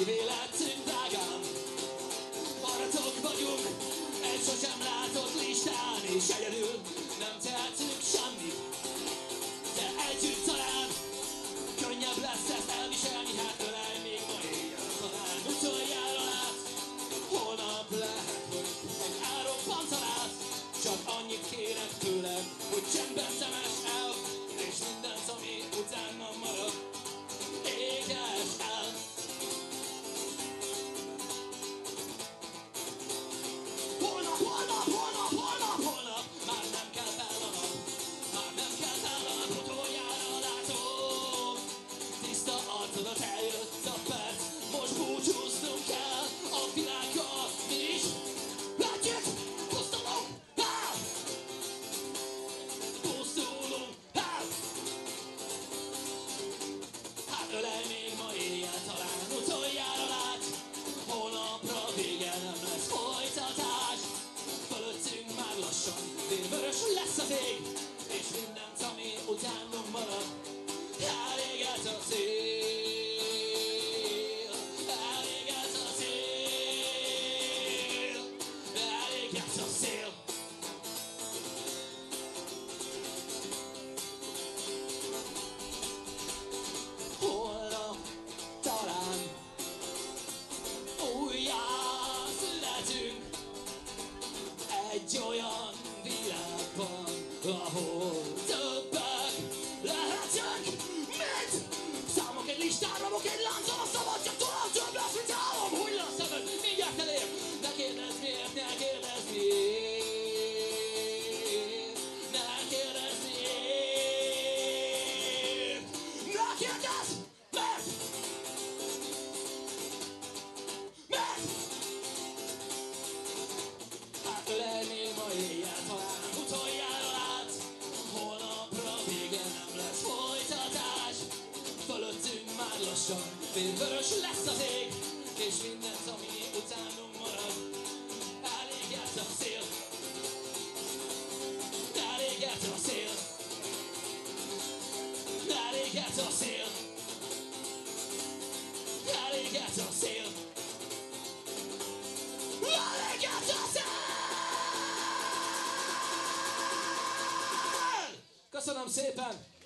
Give let's Taktik Eşliğinden Sami utan numara Hadi gel tatil Hadi gel tatil Hadi gel tatil Oğlum Taran Uyasladın Ecoyan Lassan félvörös lesz az ég, és mindent, ami utánunk marad, elégelt a szél. Elégelt a szél. Elégelt a szél. Elégelt a szél. Elégelt a szél! Köszönöm szépen!